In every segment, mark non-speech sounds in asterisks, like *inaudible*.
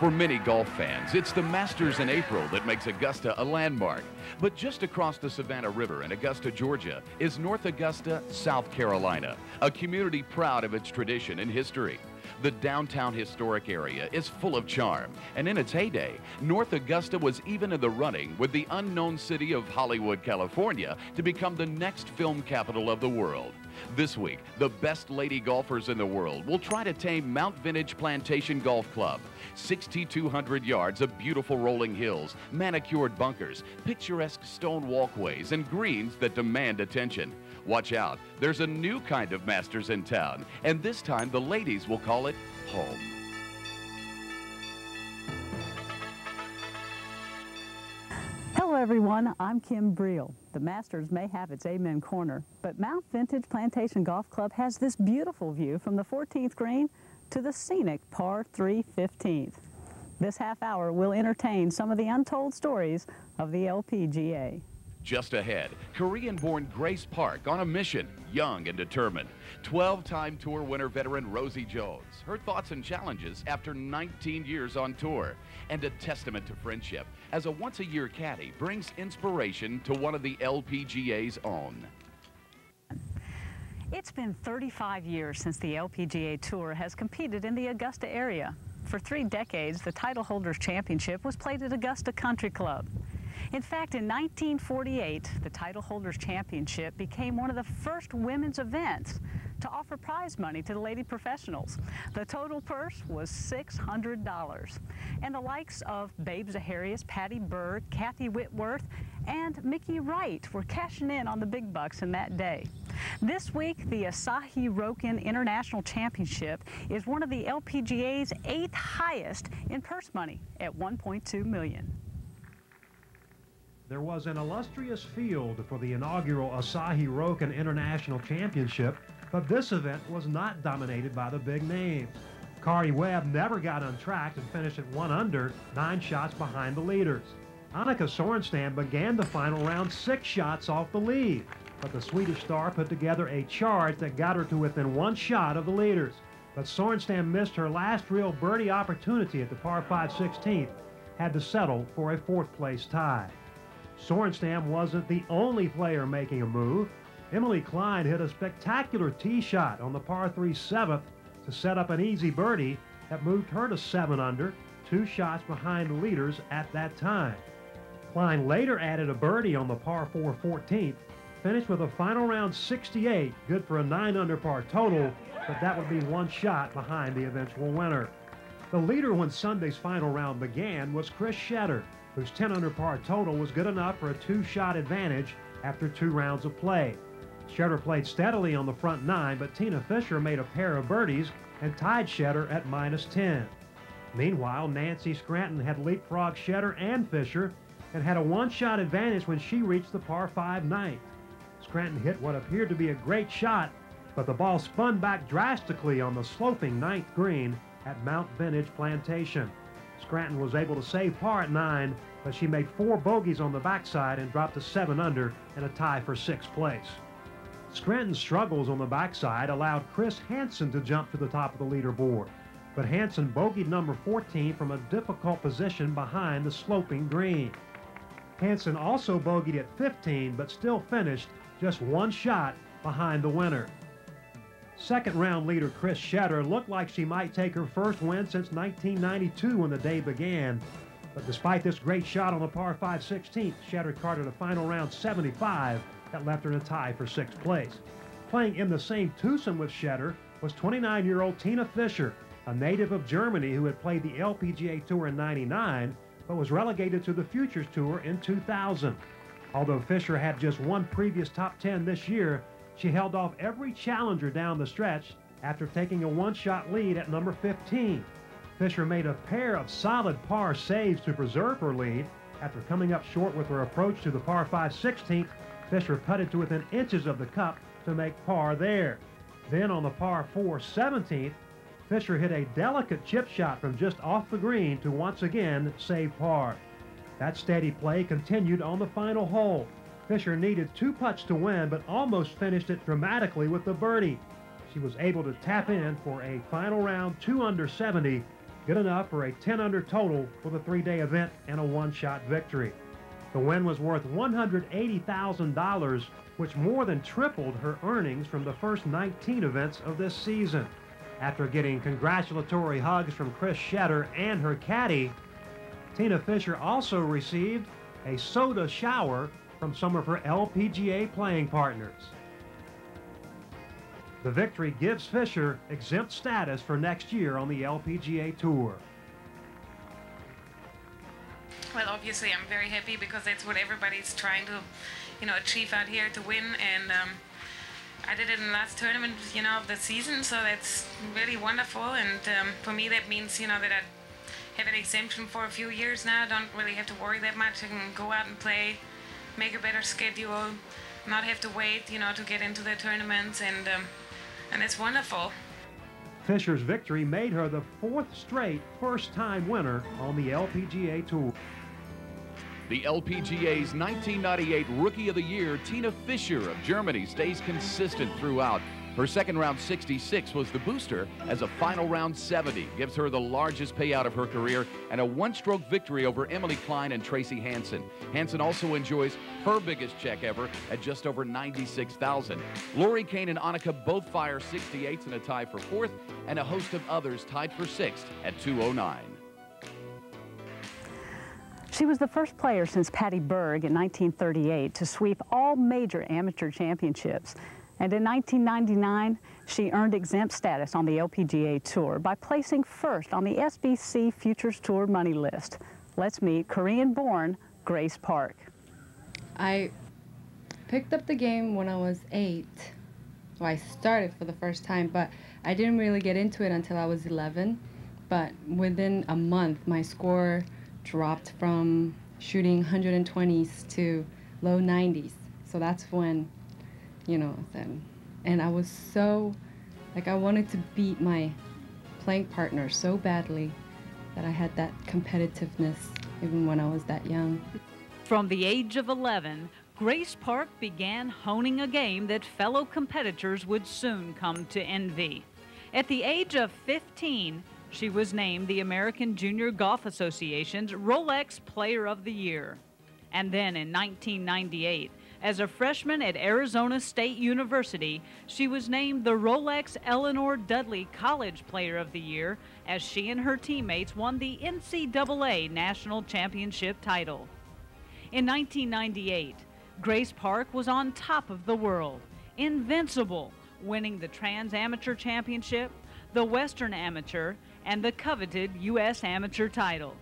For many golf fans, it's the Masters in April that makes Augusta a landmark. But just across the Savannah River in Augusta, Georgia, is North Augusta, South Carolina, a community proud of its tradition and history. The downtown historic area is full of charm, and in its heyday, North Augusta was even in the running with the unknown city of Hollywood, California, to become the next film capital of the world. This week, the best lady golfers in the world will try to tame Mount Vintage Plantation Golf Club. 6,200 yards of beautiful rolling hills, manicured bunkers, picturesque stone walkways, and greens that demand attention. Watch out, there's a new kind of Masters in town, and this time the ladies will call it home. Hello everyone, I'm Kim Briel. The Masters may have its Amen Corner, but Mount Vintage Plantation Golf Club has this beautiful view from the 14th green to the scenic par 3 15th. This half hour will entertain some of the untold stories of the LPGA. Just ahead, Korean-born Grace Park on a mission, young and determined. 12-time Tour winner veteran Rosie Jones. Her thoughts and challenges after 19 years on tour. And a testament to friendship, as a once-a-year caddy brings inspiration to one of the LPGA's own. It's been 35 years since the LPGA Tour has competed in the Augusta area. For three decades, the title holders championship was played at Augusta Country Club. In fact, in 1948, the title holders championship became one of the first women's events to offer prize money to the lady professionals. The total purse was $600. And the likes of Babe Zaharias, Patty Berg, Kathy Whitworth, and Mickey Wright were cashing in on the big bucks in that day. This week, the Asahi Ryokuken International Championship is one of the LPGA's eighth highest in purse money at 1.2 million. There was an illustrious field for the inaugural Asahi Ryokuken International Championship, but this event was not dominated by the big names. Karrie Webb never got untracked and finished at one under, nine shots behind the leaders. Annika Sorenstam began the final round six shots off the lead, but the Swedish star put together a charge that got her to within one shot of the leaders. But Sorenstam missed her last real birdie opportunity at the par 5 16th, had to settle for a fourth place tie. Sorenstam wasn't the only player making a move. Emily Klein hit a spectacular tee shot on the par 3 7th to set up an easy birdie that moved her to 7 under, two shots behind the leaders at that time. Klein later added a birdie on the par 4 14th, finished with a final round 68, good for a 9 under par total, but that would be one shot behind the eventual winner. The leader when Sunday's final round began was Kris Tschetter, whose 10 under par total was good enough for a two-shot advantage after two rounds of play. Tschetter played steadily on the front nine, but Tina Fischer made a pair of birdies and tied Tschetter at minus 10. Meanwhile, Nancy Scranton had leapfrogged Tschetter and Fischer and had a one-shot advantage when she reached the par 5 ninth. Scranton hit what appeared to be a great shot, but the ball spun back drastically on the sloping ninth green at Mount Vintage Plantation. Scranton was able to save par at nine, but she made four bogeys on the backside and dropped to seven under in a tie for sixth place. Scranton's struggles on the backside allowed Chris Hanson to jump to the top of the leaderboard, but Hanson bogeyed number 14 from a difficult position behind the sloping green. Hanson also bogeyed at 15, but still finished just one shot behind the winner. Second round leader Kris Tschetter looked like she might take her first win since 1992 when the day began. But despite this great shot on the par 5 16th, Tschetter carded a final round 75 that left her in a tie for sixth place. Playing in the same twosome with Tschetter was 29-year-old Tina Fischer, a native of Germany who had played the LPGA Tour in 99 but was relegated to the Futures Tour in 2000. Although Fischer had just one previous top 10 this year, she held off every challenger down the stretch after taking a one-shot lead at number 15. Fischer made a pair of solid par saves to preserve her lead. After coming up short with her approach to the par 5 16th, Fischer putted to within inches of the cup to make par there. Then on the par 4 17th, Fischer hit a delicate chip shot from just off the green to once again save par. That steady play continued on the final hole. Fischer needed two putts to win, but almost finished it dramatically with the birdie. She was able to tap in for a final round 2 under 70 good enough for a 10 under total for the three-day event and a one-shot victory. The win was worth $180,000, which more than tripled her earnings from the first 19 events of this season. After getting congratulatory hugs from Kris Tschetter and her caddy, Tina Fischer also received a soda shower from some of her LPGA playing partners. The victory gives Fischer exempt status for next year on the LPGA Tour. Well, obviously, I'm very happy because that's what everybody's trying to, you know, achieve out here to win. And um, I did it in the last tournament, you know, of the season, so that's really wonderful. And um, for me, that means, you know, that I have an exemption for a few years now. I don't really have to worry that much. I can go out and play, make a better schedule, not have to wait, you know, to get into the tournaments, and um, and it's wonderful. Fischer's victory made her the fourth straight first-time winner on the LPGA Tour. The LPGA's 1998 Rookie of the Year, Tina Fischer of Germany, stays consistent throughout. Her second round 66 was the booster as a final round 70 gives her the largest payout of her career and a one-stroke victory over Emily Klein and Tracy Hanson. Hanson also enjoys her biggest check ever at just over 96,000. Lori Kane and Annika both fire 68s in a tie for fourth and a host of others tied for sixth at 209. She was the first player since Patty Berg in 1938 to sweep all major amateur championships. And in 1999, she earned exempt status on the LPGA Tour by placing first on the SBC Futures Tour money list. Let's meet Korean-born Grace Park. I picked up the game when I was eight. Well, I started for the first time, but I didn't really get into it until I was 11. But within a month, my score dropped from shooting 120s to low 90s. So that's when, you know, then, and I was so, like, I wanted to beat my playing partner so badly that I had that competitiveness even when I was that young. From the age of 11, Grace Park began honing a game that fellow competitors would soon come to envy. At the age of 15, she was named the American Junior Golf Association's Rolex Player of the Year. And then in 1998, as a freshman at Arizona State University, she was named the Rolex Eleanor Dudley College Player of the Year as she and her teammates won the NCAA National Championship title. In 1998, Grace Park was on top of the world, invincible, winning the Trans Amateur Championship, the Western Amateur, and the coveted U.S. Amateur title.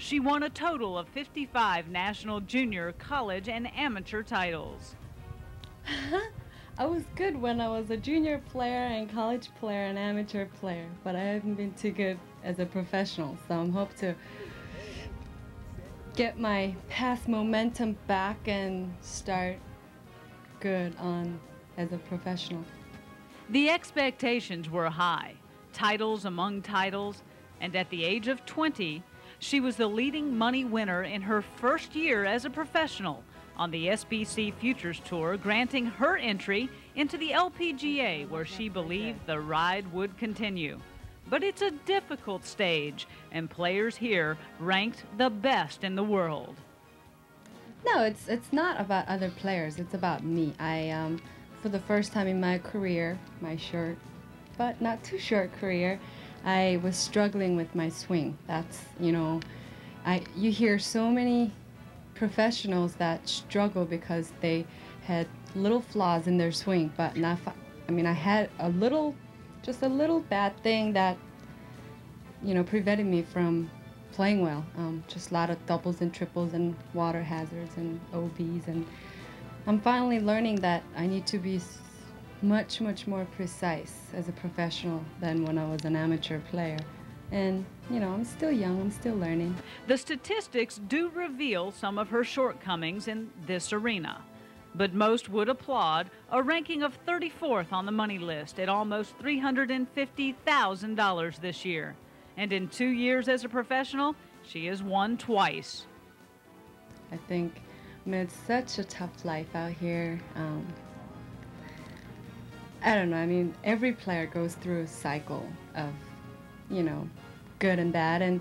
She won a total of 55 national junior, college, and amateur titles. *laughs* I was good when I was a junior player and college player and amateur player, but I haven't been too good as a professional, so I'm hope to get my past momentum back and start good on as a professional. The expectations were high titles among titles, and at the age of 20, she was the leading money winner in her first year as a professional on the SBC Futures Tour, granting her entry into the LPGA, where she believed the ride would continue. But it's a difficult stage, and players here ranked the best in the world. No, it's it's not about other players. It's about me. I um, for the first time in my career, my short but not too short career, I was struggling with my swing. That's, you know, I you hear so many professionals that struggle because they had little flaws in their swing, but not I mean, I had a little just a little bad thing that you know, prevented me from playing well. Um, just a lot of doubles and triples and water hazards and OBs and I'm finally learning that I need to be much, much more precise as a professional than when I was an amateur player. And, you know, I'm still young, I'm still learning. The statistics do reveal some of her shortcomings in this arena. But most would applaud a ranking of 34th on the money list at almost $350,000 this year. And in two years as a professional, she has won twice. I think I mean, it's such a tough life out here. Um, I don't know. I mean, every player goes through a cycle of, you know, good and bad, and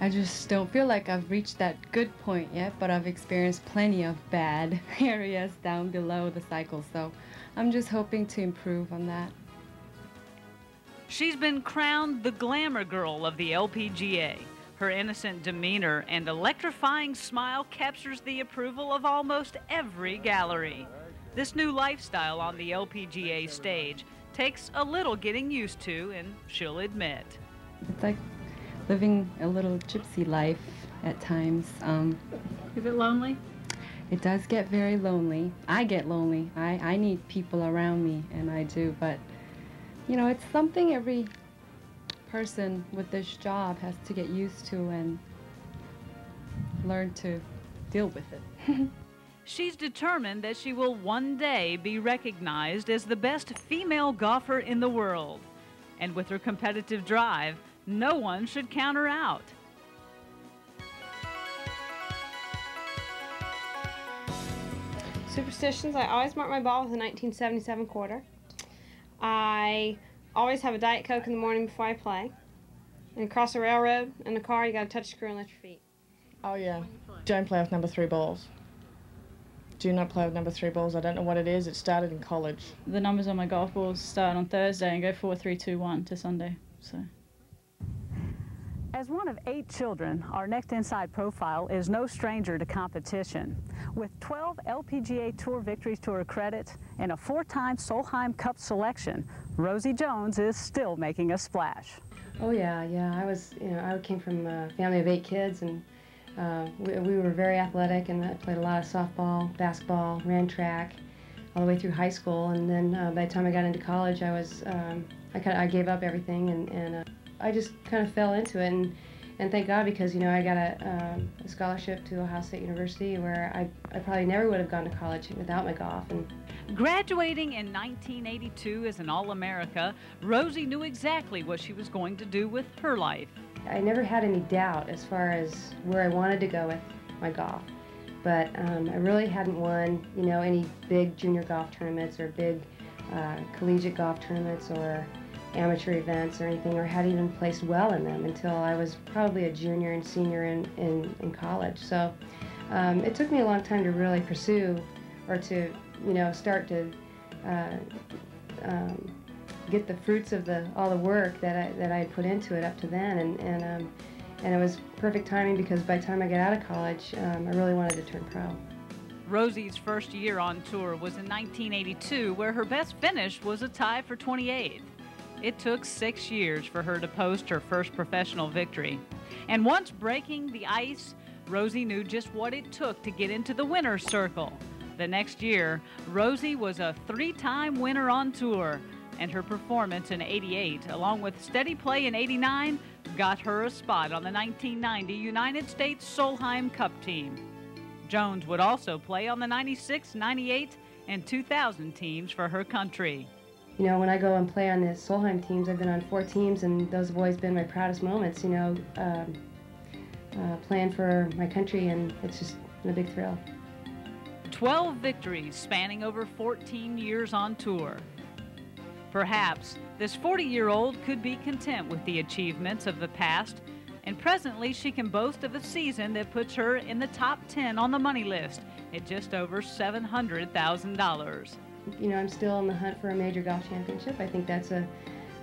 I just don't feel like I've reached that good point yet, but I've experienced plenty of bad *laughs* areas down below the cycle, so I'm just hoping to improve on that. She's been crowned the glamour girl of the LPGA. Her innocent demeanor and electrifying smile captures the approval of almost every gallery. This new lifestyle on the LPGA stage takes a little getting used to, and she'll admit. It's like living a little gypsy life at times. Um, Is it lonely? it does get very lonely. I get lonely. I, I need people around me, and I do, but you know, it's something every person with this job has to get used to and learn to deal with it. *laughs* She's determined that she will one day be recognized as the best female golfer in the world. And with her competitive drive, no one should count her out. Superstitions, I always mark my ball with a 1977 quarter. I always have a Diet Coke in the morning before I play. And across the railroad, in the car, you gotta touch the screw and lift your feet. Oh yeah. Don't play with number three balls. Do not play with number three balls. I don't know what it is. It started in college. The numbers on my golf balls start on Thursday and go four, three, two, one to Sunday. So. As one of eight children, our next inside profile is no stranger to competition. With 12 LPGA Tour victories to her credit and a four-time Solheim Cup selection, Rosie Jones is still making a splash. Oh yeah, yeah. I was, you know, I came from a family of eight kids, and uh, we, we were very athletic, and I played a lot of softball, basketball, ran track, all the way through high school. And then uh, by the time I got into college, I was, um, I kind of, I gave up everything, and, and uh, I just kind of fell into it. And, and thank God because you know I got a, um, a scholarship to Ohio State University, where I, I probably never would have gone to college without my golf. And Graduating in 1982 as an All-America, Rosie knew exactly what she was going to do with her life. I never had any doubt as far as where I wanted to go with my golf. But um, I really hadn't won, you know, any big junior golf tournaments or big uh, collegiate golf tournaments or amateur events or anything, or had even placed well in them until I was probably a junior and senior in, in, in college. So um, it took me a long time to really pursue or to, you know, start to uh, um, get the fruits of the all the work that I that I had put into it up to then, and and um, and it was perfect timing because by the time I got out of college, um, I really wanted to turn pro. Rosie's first year on tour was in 1982, where her best finish was a tie for 28th. It took six years for her to post her first professional victory. And once breaking the ice, Rosie knew just what it took to get into the winner's circle. The next year, Rosie was a three time winner on tour, and her performance in 88, along with steady play in 89, got her a spot on the 1990 United States Solheim Cup team. Jones would also play on the 96, 98, and 2000 teams for her country. You know, when I go and play on the Solheim teams, I've been on four teams, and those have always been my proudest moments. You know, um, uh, playing for my country, and it's just a big thrill. 12 victories spanning over 14 years on tour. Perhaps this 40 year old could be content with the achievements of the past, and presently she can boast of a season that puts her in the top 10 on the money list at just over $700,000. You know, I'm still in the hunt for a major golf championship. I think that's a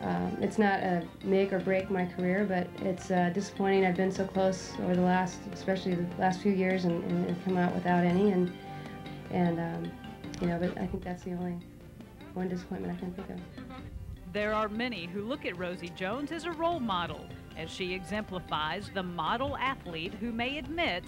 um, it's not a make or break my career, but it's uh, disappointing. I've been so close over the last, especially the last few years, and, and, and come out without any. And and um, you know, but I think that's the only one disappointment I can think of. There are many who look at Rosie Jones as a role model, as she exemplifies the model athlete who may admit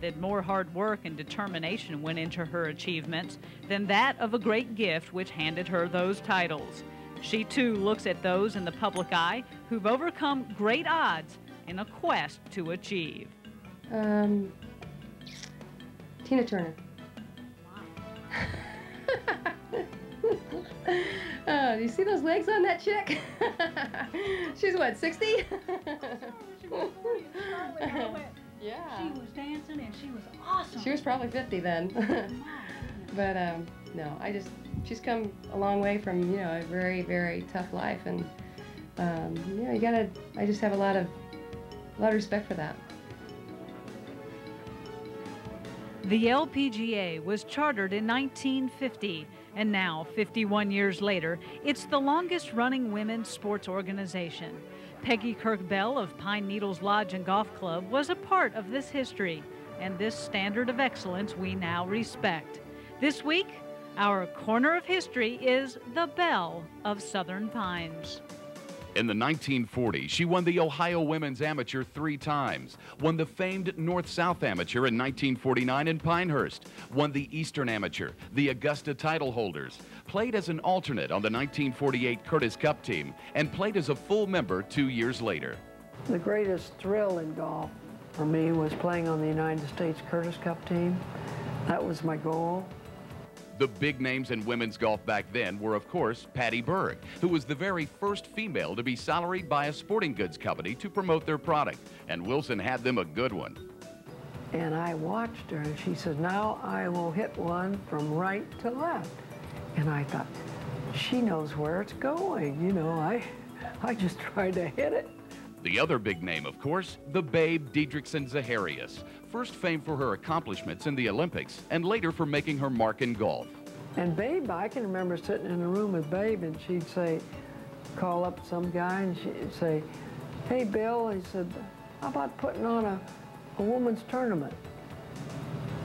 that more hard work and determination went into her achievements than that of a great gift which handed her those titles. She too looks at those in the public eye who've overcome great odds in a quest to achieve. Um, Tina Turner. oh, *laughs* do you see those legs on that chick? *laughs* She's what, 60? *laughs* yeah. She was dancing and she was awesome. She was probably 50 then. *laughs* but um, no, I just, she's come a long way from, you know, a very, very tough life. And um, yeah, you gotta. I just have a lot of, a lot of respect for that. The LPGA was chartered in 1950, and now, 51 years later, it's the longest running women's sports organization. Peggy Kirk Bell of Pine Needles Lodge and Golf Club was a part of this history and this standard of excellence we now respect. This week, our corner of history is the Bell of Southern Pines. In the 1940s, she won the Ohio Women's Amateur three times, won the famed North-South Amateur in 1949 in Pinehurst, won the Eastern Amateur, the Augusta title holders, played as an alternate on the 1948 Curtis Cup team, and played as a full member two years later. The greatest thrill in golf for me was playing on the United States Curtis Cup team. That was my goal. The big names in women's golf back then were, of course, Patty Berg, who was the very first female to be salaried by a sporting goods company to promote their product, and Wilson had them a good one. And I watched her, and she said, now I will hit one from right to left. And I thought, she knows where it's going. You know, I, I just tried to hit it. The other big name, of course, the Babe Didrikson Zaharias, first famed for her accomplishments in the Olympics and later for making her mark in golf. And Babe, I can remember sitting in a room with Babe and she'd say, call up some guy and she'd say, hey Bill, he said, how about putting on a, a woman's tournament?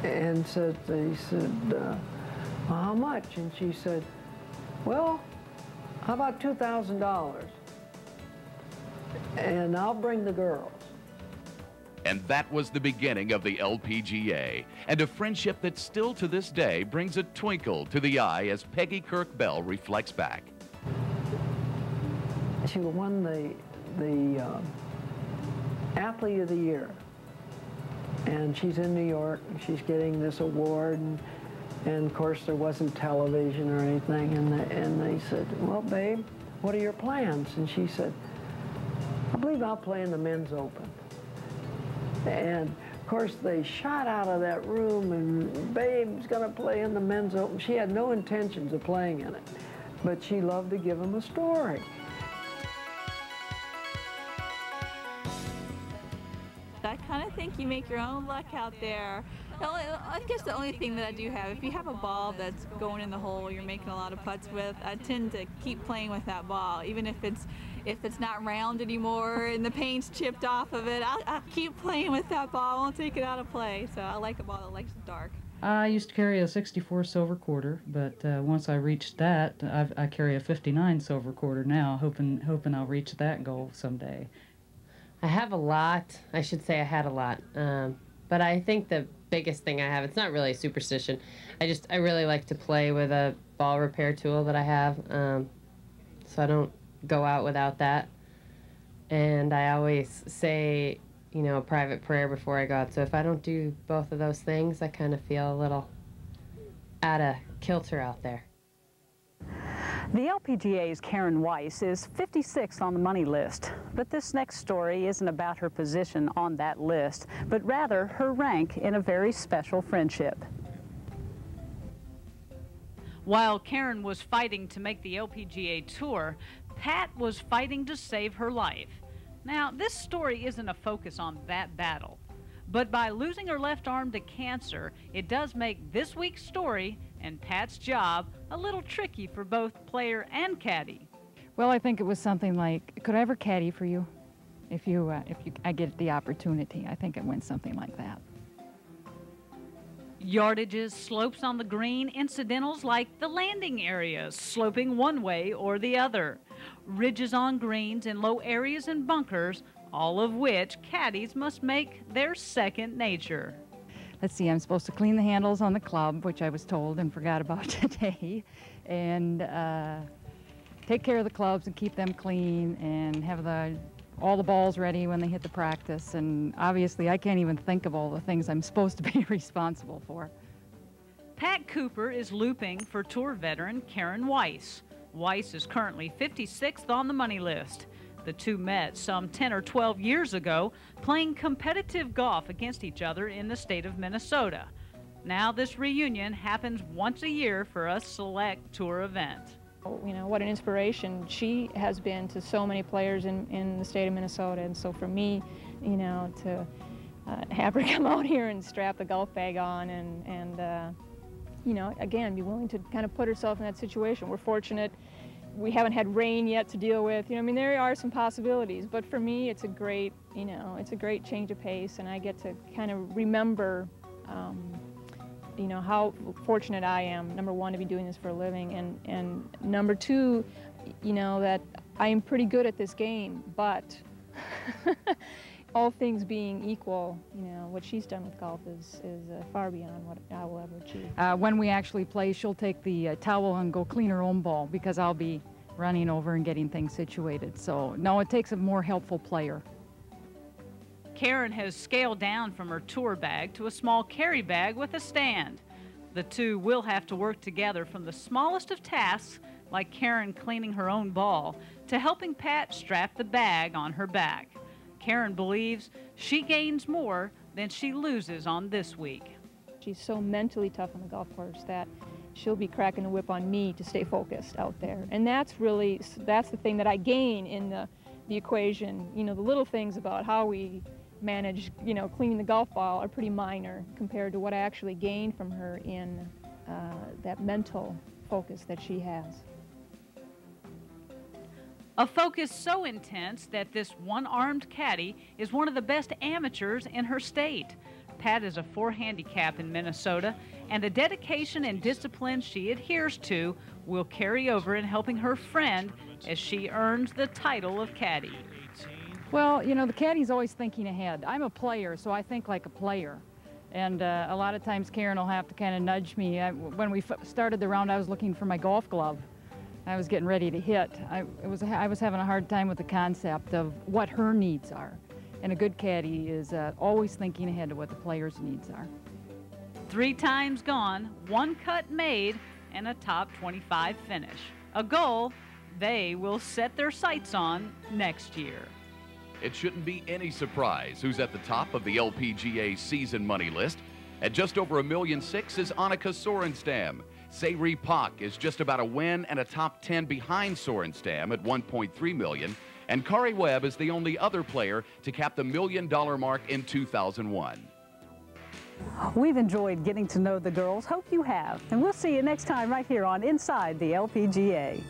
And said, he said, uh, well, how much? And she said, well, how about $2,000? And I'll bring the girls. And that was the beginning of the LPGA, and a friendship that still to this day brings a twinkle to the eye as Peggy Kirk Bell reflects back. She won the, the uh, Athlete of the Year. And she's in New York, and she's getting this award, and, and of course there wasn't television or anything, and, the, and they said, well, babe, what are your plans? And she said, I believe I'll play in the men's open. And of course, they shot out of that room, and Babe's going to play in the men's open. She had no intentions of playing in it, but she loved to give them a story. I kind of think you make your own luck out there. I guess the only thing that I do have, if you have a ball that's going in the hole, you're making a lot of putts with, I tend to keep playing with that ball, even if it's if it's not round anymore and the paint's chipped off of it, I'll, I'll keep playing with that ball. I won't take it out of play. So I like a ball that likes it dark. I used to carry a 64 silver quarter, but uh, once I reached that, I've, i carry a 59 silver quarter now, hoping hoping I'll reach that goal someday. I have a lot. I should say I had a lot, um, but I think the biggest thing I have it's not really a superstition. I just I really like to play with a ball repair tool that I have, um, so I don't go out without that. And I always say, you know, a private prayer before I go out. So if I don't do both of those things, I kind of feel a little out of kilter out there. The LPGA's Karen Weiss is 56th on the money list, but this next story isn't about her position on that list, but rather her rank in a very special friendship. While Karen was fighting to make the LPGA Tour, Pat was fighting to save her life. Now, this story isn't a focus on that battle, but by losing her left arm to cancer, it does make this week's story and Pat's job a little tricky for both player and caddy. Well, I think it was something like, could I ever caddy for you? If you, uh, if you, I get the opportunity, I think it went something like that. Yardages, slopes on the green, incidentals like the landing areas, sloping one way or the other, ridges on greens and low areas and bunkers, all of which caddies must make their second nature. Let's see, I'm supposed to clean the handles on the club, which I was told and forgot about *laughs* today, and uh, take care of the clubs and keep them clean and have the all the balls ready when they hit the practice. And obviously, I can't even think of all the things I'm *laughs* supposed to be *laughs* responsible for. Pat Cooper is looping for tour veteran Karen Weiss. Weiss is currently 56th on the money list. The two met some 10 or 12 years ago, playing competitive golf against each other in the state of Minnesota. Now, this reunion happens once a year for a select tour event. You know, what an inspiration she has been to so many players in, in the state of Minnesota. And so for me, you know, to uh, have her *laughs* come out here and strap the golf bag on and, and uh, you know, again, be willing to kind of put herself in that situation. We're fortunate we haven't had rain yet to deal with. You know, I mean, there are some possibilities, but for me, it's a great, you know, it's a great change of pace, and I get to kind of remember, um, you know, how fortunate I am. Number one, to be doing this for a living, and and number two, you know, that I am pretty good at this game, but. *laughs* all things being equal, you know, what she's done with golf is, is uh, far beyond what I will ever achieve. Uh, when we actually play, she'll take the uh, towel and go clean her own ball because I'll be running over and getting things situated. So, no, it takes a more helpful player. Karen has scaled down from her tour bag to a small carry bag with a stand. The two will have to work together from the smallest of tasks, like Karen cleaning her own ball, to helping Pat strap the bag on her back. Karen believes she gains more than she loses on this week. She's so mentally tough on the golf course that she'll be cracking the whip on me to stay focused out there. And that's really, that's the thing that I gain in the, the equation. You know, the little things about how we manage, you know, cleaning the golf ball are pretty minor compared to what I actually gained from her in uh, that mental focus that she has. A focus so intense that this one armed caddy is one of the best amateurs in her state. Pat is a four handicap in Minnesota, and the dedication and discipline she adheres to will carry over in helping her friend as she earns the title of caddy. Well, you know, the caddy's always thinking ahead. I'm a player, so I think like a player. And uh, a lot of times Karen will have to kind of nudge me. I, when we started the round, I was looking for my golf glove. I was getting ready to hit. I, was, I was having a hard time with the concept of what her needs are. And a good caddy is uh, always thinking ahead of what the player's needs are. Three times gone, one cut made, and a top 25 finish. A goal they will set their sights on next year. It shouldn't be any surprise who's at the top of the LPGA season money list. At just over a million six is Annika Sorenstam. Se Ri Pak is just about a win and a top 10 behind Sorenstam at 1.3 million. And Karrie Webb is the only other player to cap the million dollar mark in 2001. We've enjoyed getting to know the girls. Hope you have. And we'll see you next time right here on Inside the LPGA.